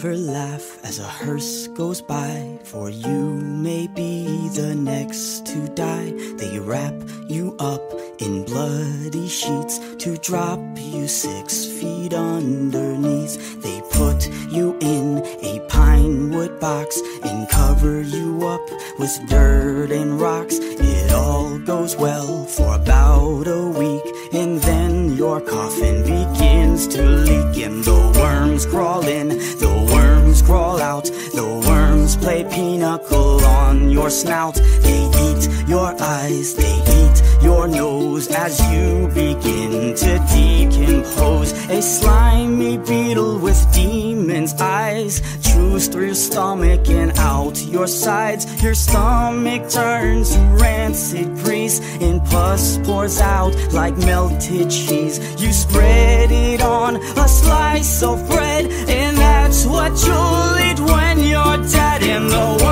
ever laugh as a hearse goes by, for you may be the next to die. They wrap you up in bloody sheets to drop you six feet underneath. They put you in a pine wood box and cover you up with dirt and rocks. It all goes well for about a week, and then your coffin begins to leak, and the worms crawl your snout. They eat your eyes, they eat your nose as you begin to decompose. A slimy beetle with demon's eyes chews through your stomach and out your sides. Your stomach turns rancid grease, and pus pours out like melted cheese. You spread it on a slice of bread, and that's what you'll eat when you're dead. And the worms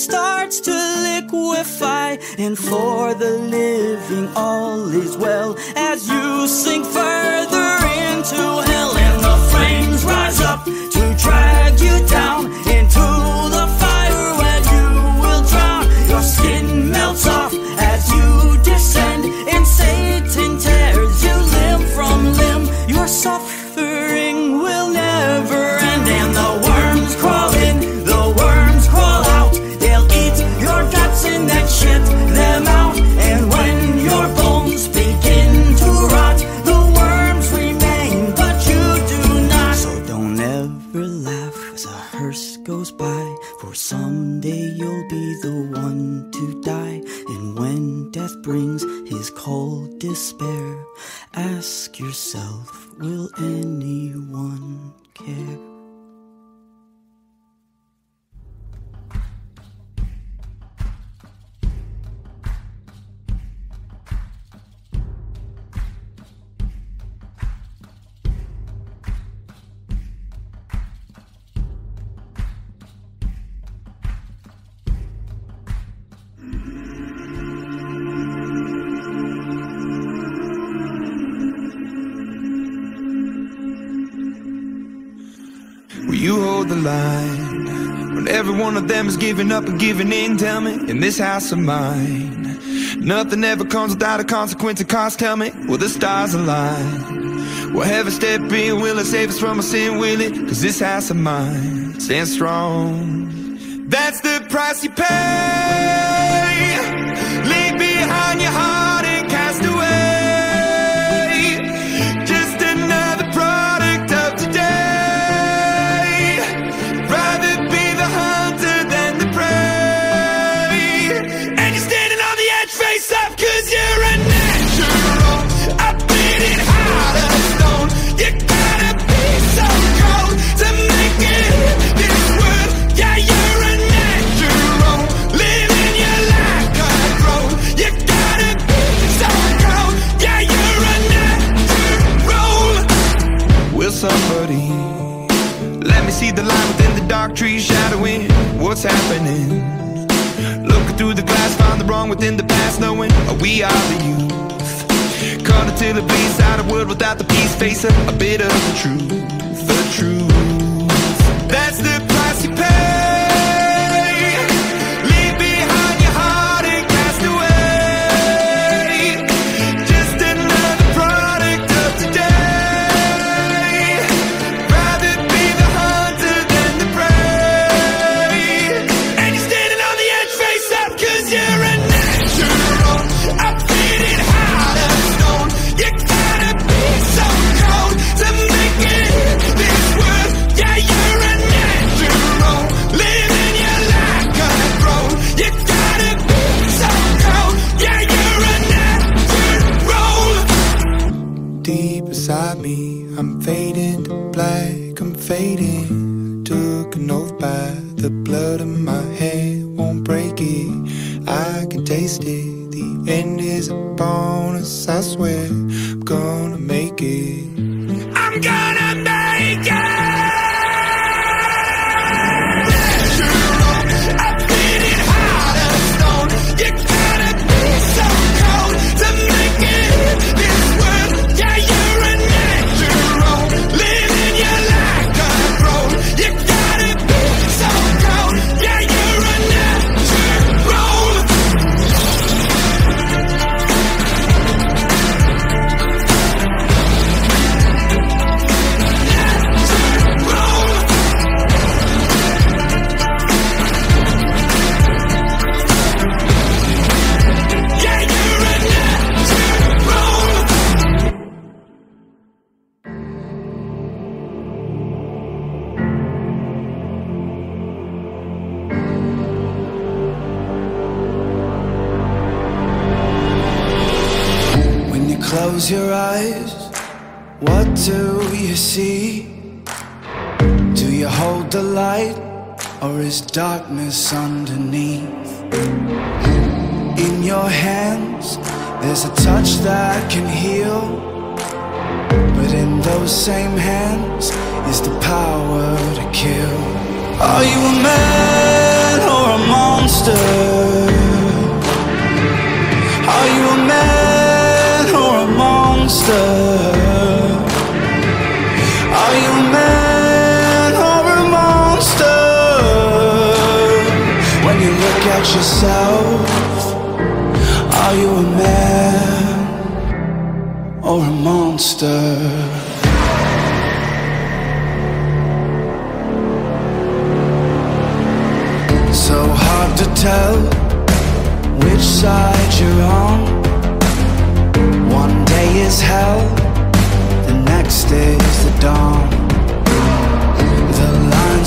starts to liquefy. And for the living, all is well as you sink further into hell. And the flames rise up to drag you down giving up and giving in? Tell me, in this house of mine, nothing ever comes without a consequence and cost. Tell me, will the stars align? Will heaven step in? Will it save us from our sin? Will it? Cause this house of mine stands strong. That's the price you pay. Leave behind your heart face up, find the the past, knowing we are the youth. Caught until it bleeds out a world without the peace, face a, a bit of the truth, the truth. That's the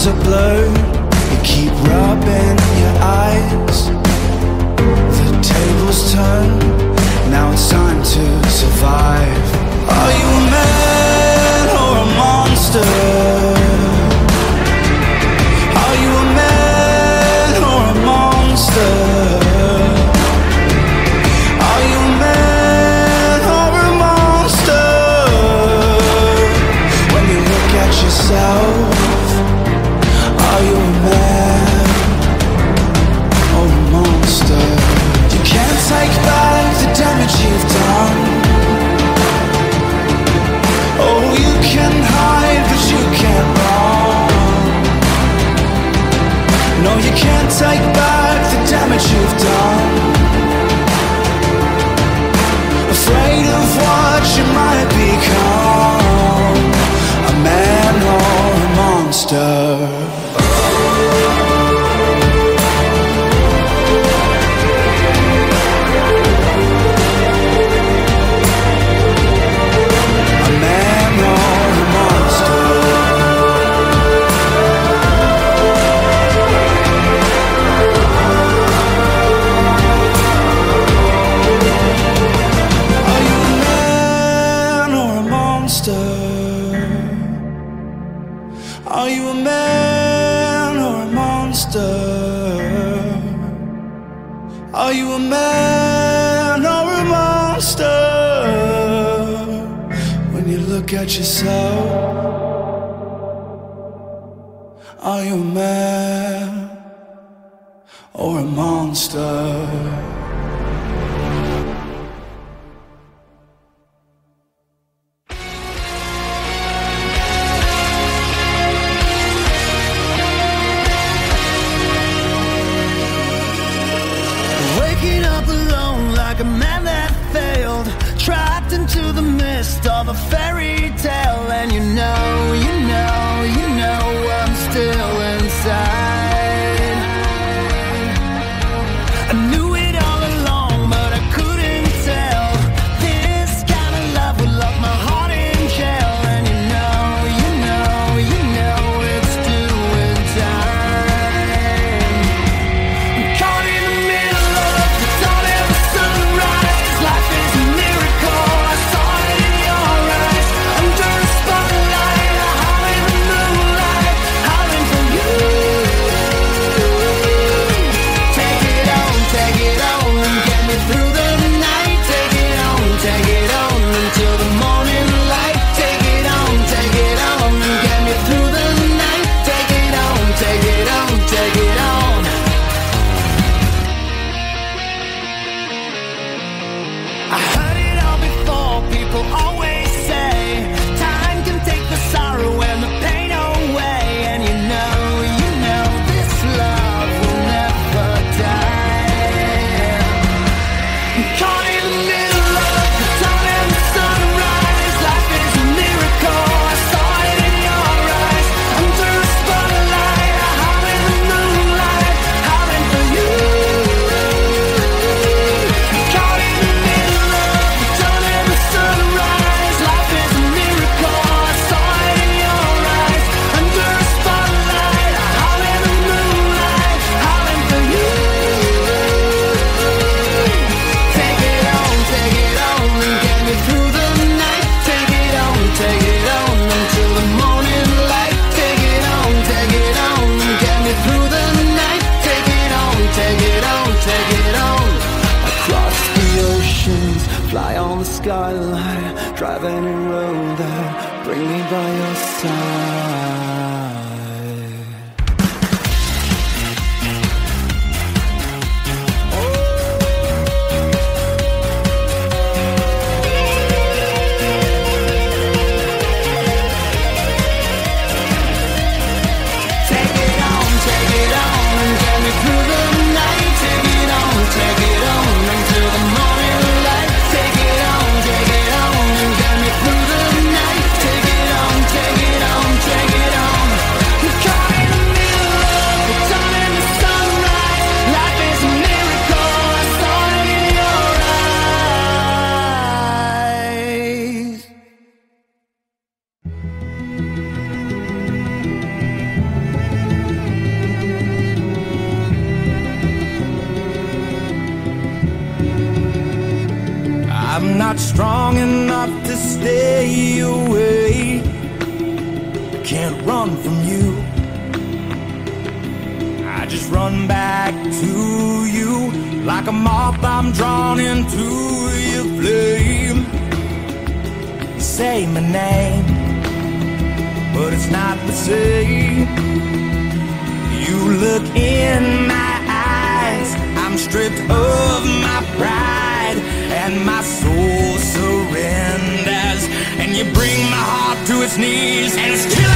A blur. You keep rubbing your eyes The tables turn yourself Are you a man or a monster? say. You look in my eyes, I'm stripped of my pride, and my soul surrenders. And you bring my heart to its knees, and it's killing.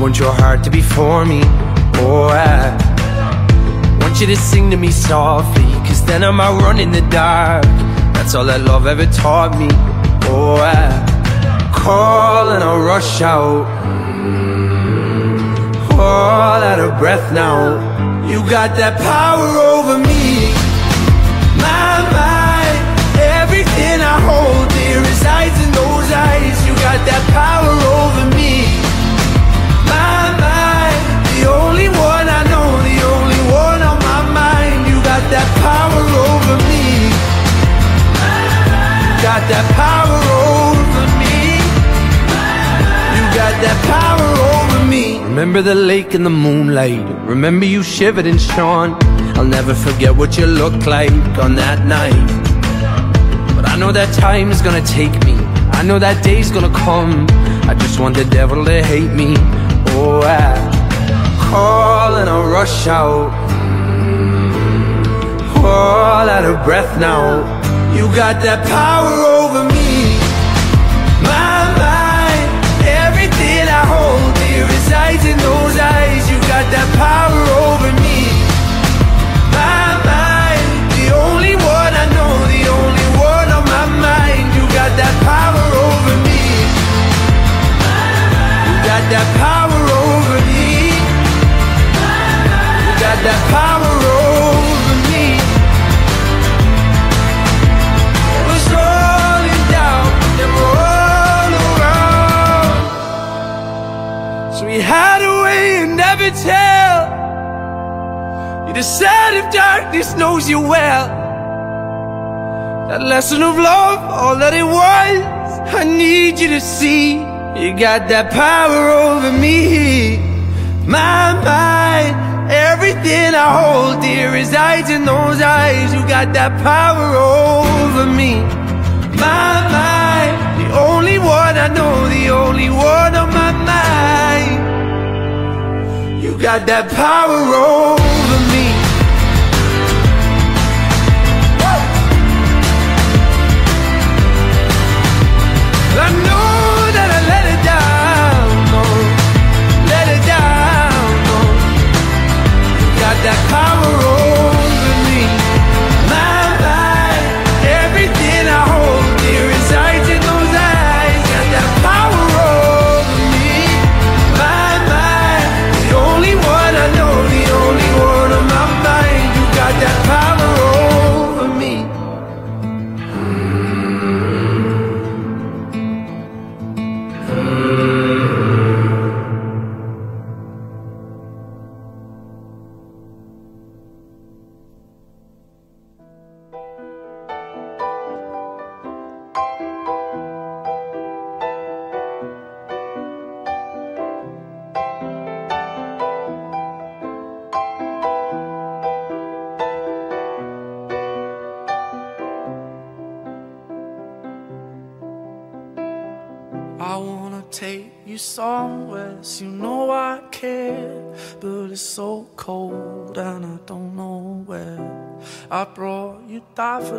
want your heart to be for me. Oh, I want you to sing to me softly Cause then I might run in the dark. That's all that love ever taught me. Oh, I call and I rush out. All out of breath now. You got that power over me. Remember the lake in the moonlight. Remember you shivered and shone I'll never forget what you looked like on that night. But I know that time is gonna take me. I know that day's gonna come. I just want the devil to hate me. Oh, I call and I rush out. All out of breath now. You got that power over me that power over me. You got that power over me. Was rolling down and all around. So we hide away and never tell. You decide if darkness knows you well. That lesson of love, all that it was I need you to see You got that power over me. My mind Everything I hold dear resides in those eyes. You got that power over me. My mind The only one I know The only one on my mind. You got that power over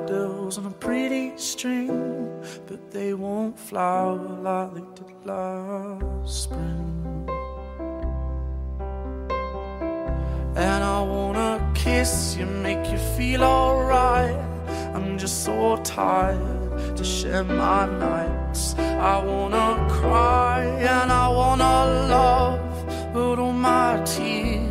daffodils on a pretty string, but they won't flower like they did last spring. And I wanna kiss you, make you feel alright. I'm just so tired to share my nights. I wanna cry and I wanna love, but all my tears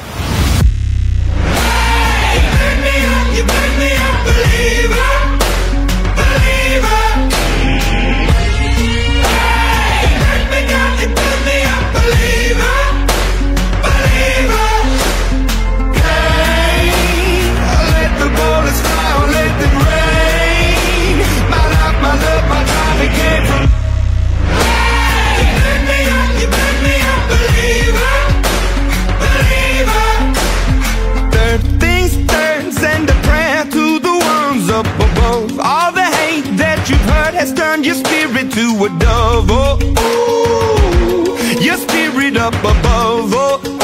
Your spirit to a dove. Oh, ooh, your spirit up above. Oh, ooh.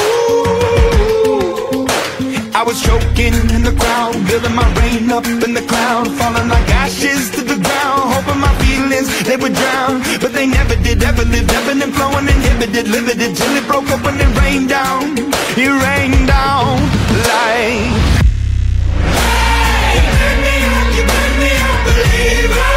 I was choking in the crowd, building my rain up in the cloud, falling like ashes to the ground, hoping my feelings they would drown, but they never did. Ever lived, ebbing and flowing, inhibited, limited, till it broke up when rained down. It rained down like. Hey, me up, you me up, believer.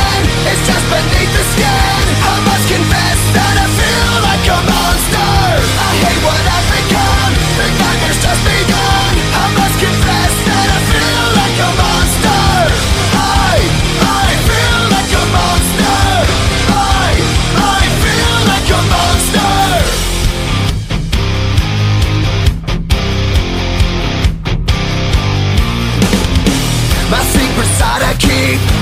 It's just beneath the skin. I must confess that I feel like a monster. I hate what I've become. The nightmare's just begun. I must confess that I feel like a monster.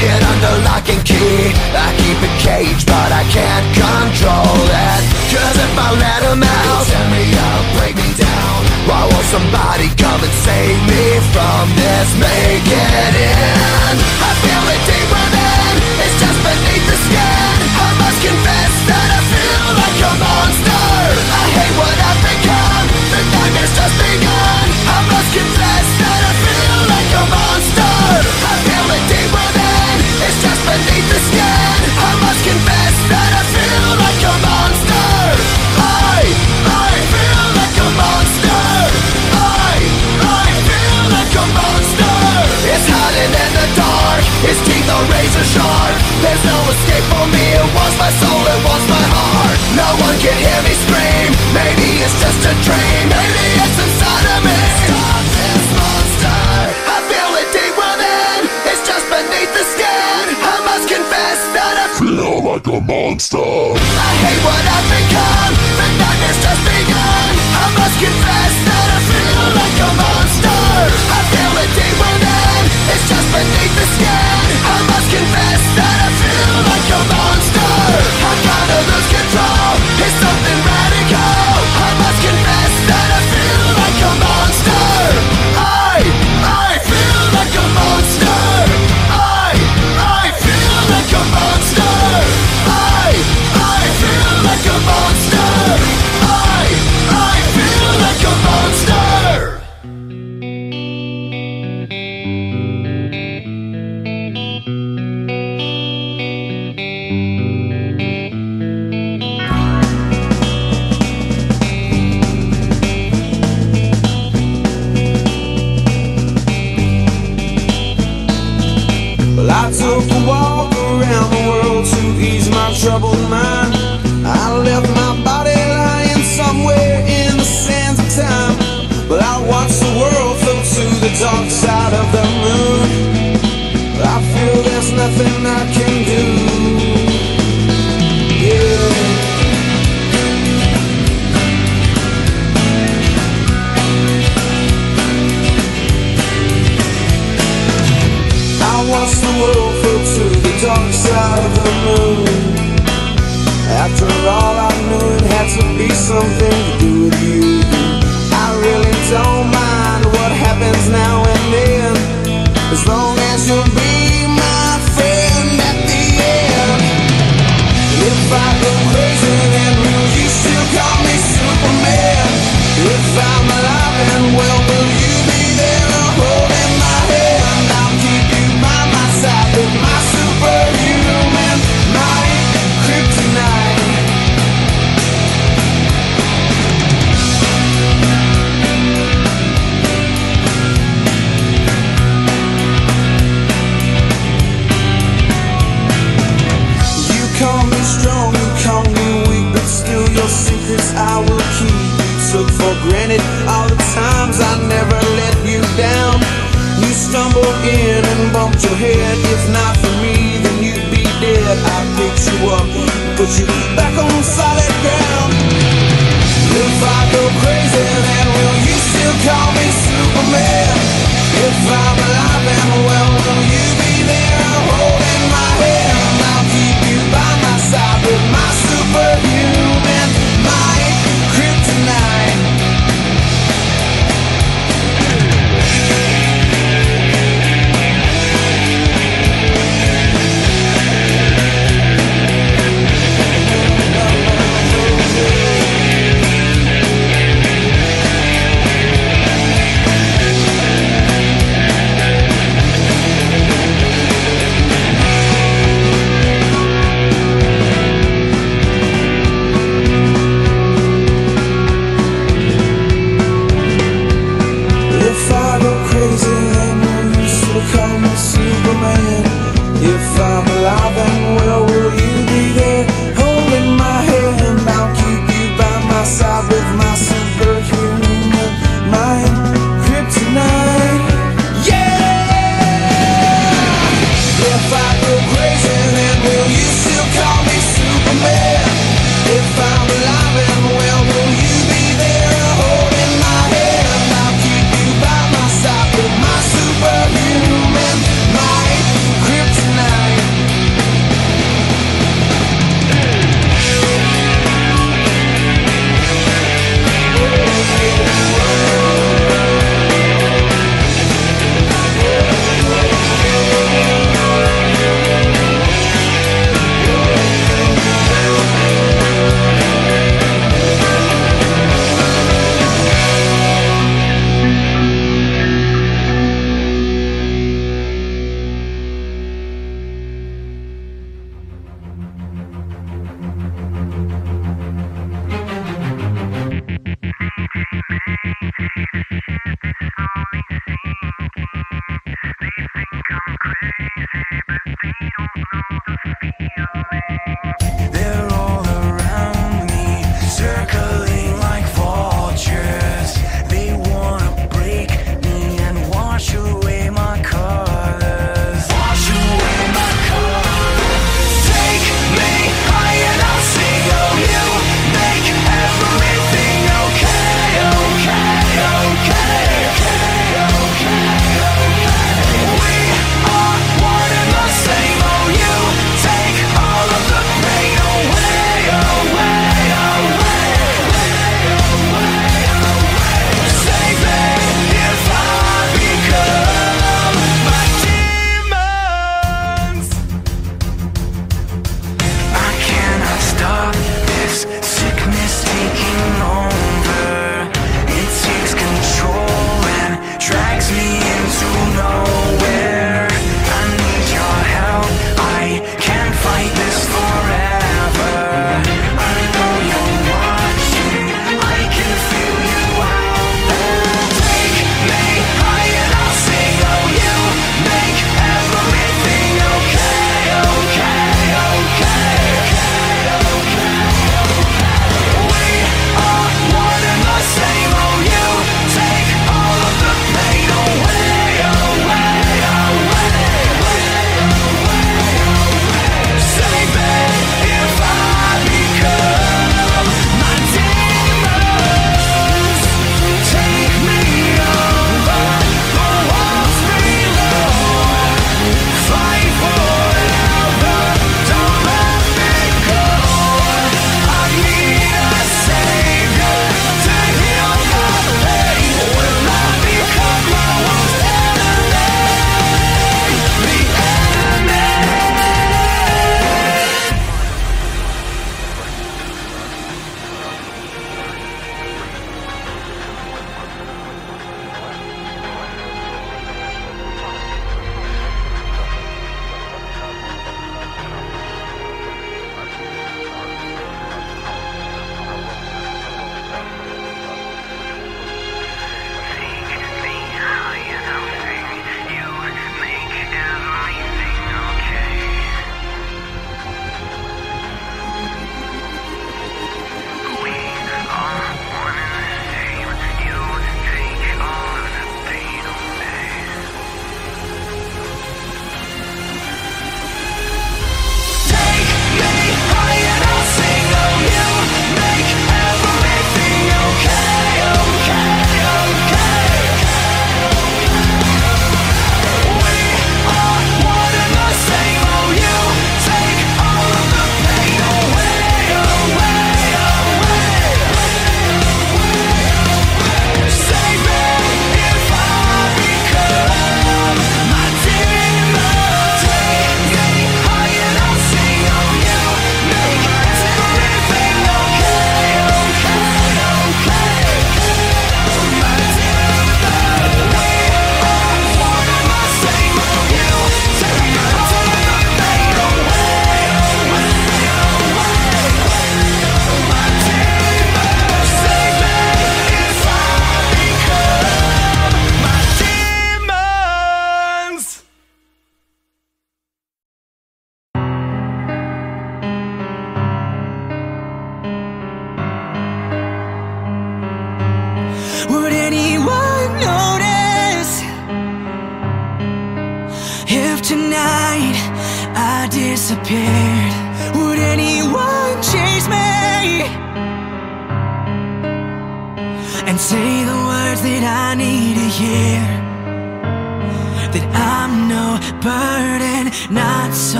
Hid under lock and key. I keep it caged but I can't control it Cause if I let him out He'll tear me up, break me down. Why won't somebody come and save me from this? Make it end I feel it deep within It's just beneath the skin. I must confess that I feel like a monster. I hate what I've become. The nightmare's just begun. I must confess that I feel like a monster beneath the skin. I must confess that I feel like a monster? I, I feel like a monster. I, I feel like a monster. It's hiding in the dark. Its teeth are razor sharp There's no escape for me. It wants my soul, it wants my heart. No one can hear me scream. Maybe it's just a dream. Maybe monster. I hate what I've become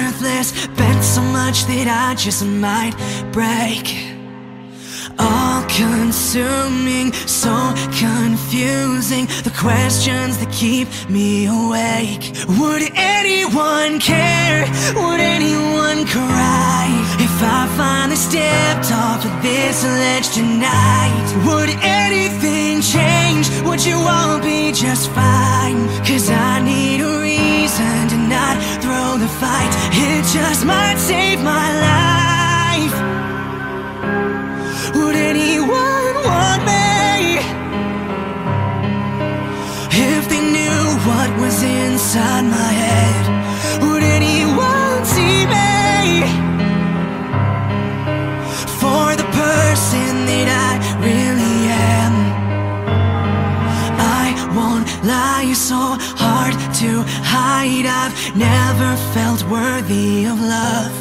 worthless Bent so much that I just might break all consuming, so confusing. The questions that keep me awake. Would anyone care? Would anyone cry? If I finally stepped off of this ledge tonight, would anything change? Would you all be just fine? Cause I need a reason the fight. It just might save my life. Would anyone want me? If they knew what was inside my head, would anyone see me? For the person that I really am. I won't lie, so hide. I've never felt worthy of love.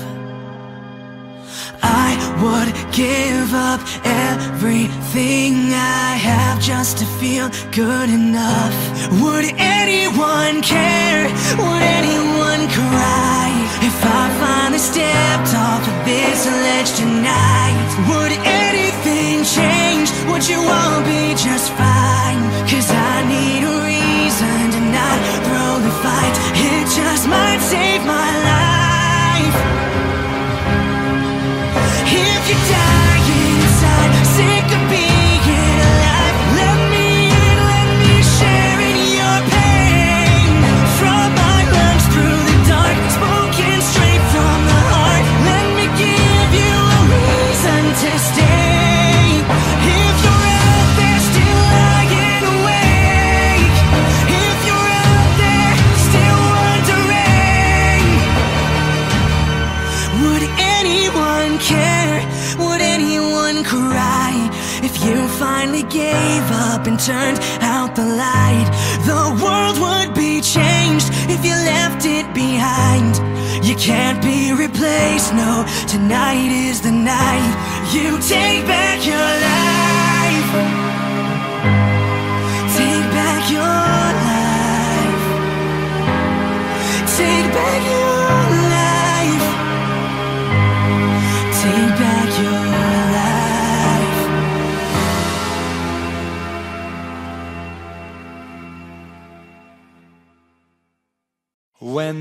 I would give up everything I have just to feel good enough. Would anyone care? Would anyone cry? If I finally stepped off of this ledge tonight, would anything change? Would you all be just fine? Cause I need a reason to not throw the fight. Just might save my life. If you're dying inside, sick of turned out the light, the world would be changed if you left it behind. You can't be replaced, no, tonight is the night you take back your life.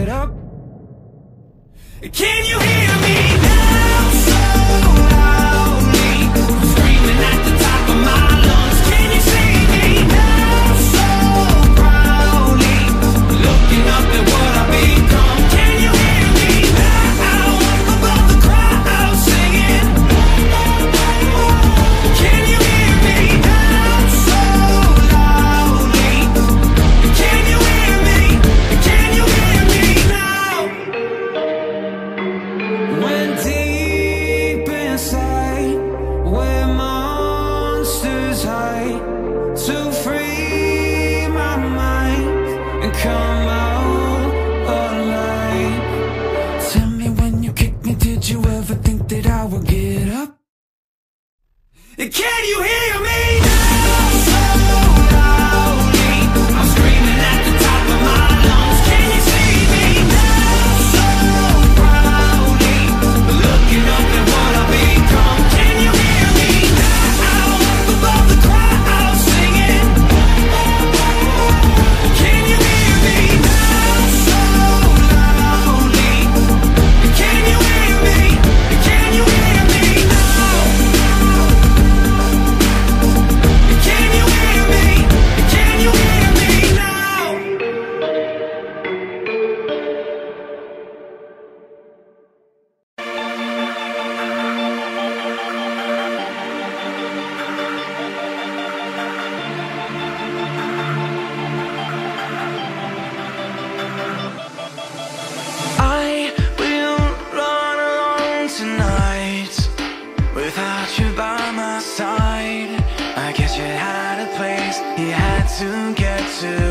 get up. Can you hear me to